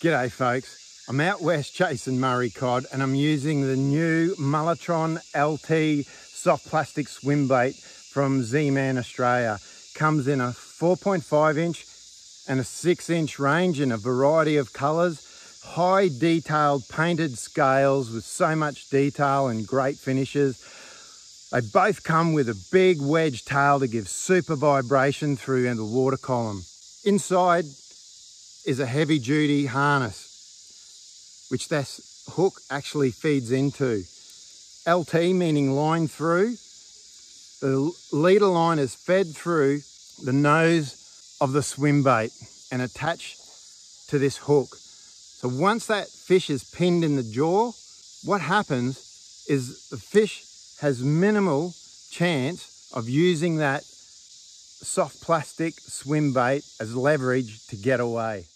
G'day folks. I'm out west chasing Murray cod and I'm using the new Mulletron LT soft plastic swim bait from Z-Man Australia. Comes in a 4.5 inch and a 6 inch range in a variety of colours. High detailed painted scales with so much detail and great finishes. They both come with a big wedge tail to give super vibration through the water column. Inside is a heavy duty harness, which this hook actually feeds into. LT meaning line through. The leader line is fed through the nose of the swim bait and attached to this hook. So once that fish is pinned in the jaw, what happens is the fish has minimal chance of using that soft plastic swim bait as leverage to get away.